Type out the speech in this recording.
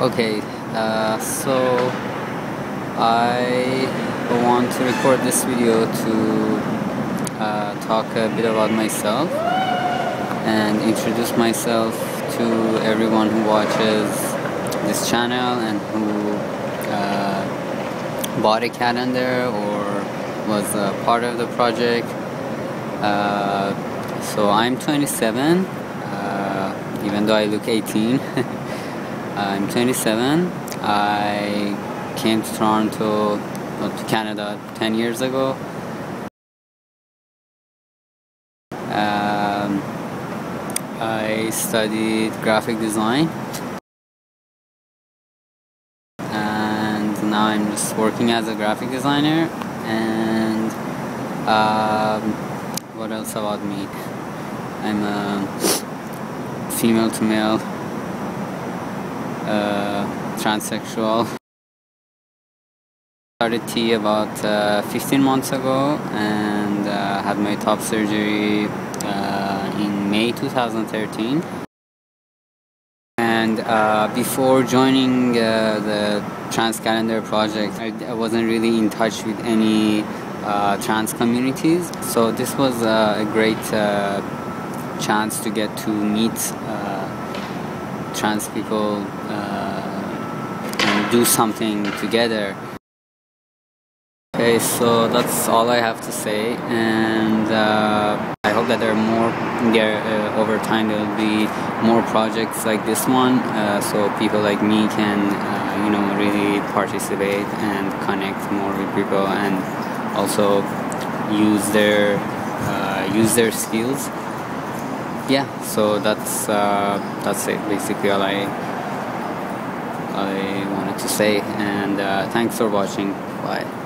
Okay, uh, so I want to record this video to uh, talk a bit about myself and introduce myself to everyone who watches this channel and who uh, bought a calendar or was a part of the project. Uh, so I'm 27, uh, even though I look 18. I'm 27. I came to Toronto, to Canada 10 years ago. Um, I studied graphic design and now I'm just working as a graphic designer and um, what else about me? I'm a female to male uh, transsexual. Started T about uh, 15 months ago and uh, had my top surgery uh, in May 2013. And uh, before joining the Trans Calendar project, I, I, wasn't really in touch with any trans communities. So this was a great chance to get to meet trans people uh, and do something together. Okay, so that's all I have to say, and uh, I hope that there are more. There uh, over time there will be more projects like this one, uh, so people like me can, uh, you know, really participate and connect more with people, and also use their uh, use their skills yeah. So that's uh, that's it basically all I I wanted to say. And uh, thanks for watching. Bye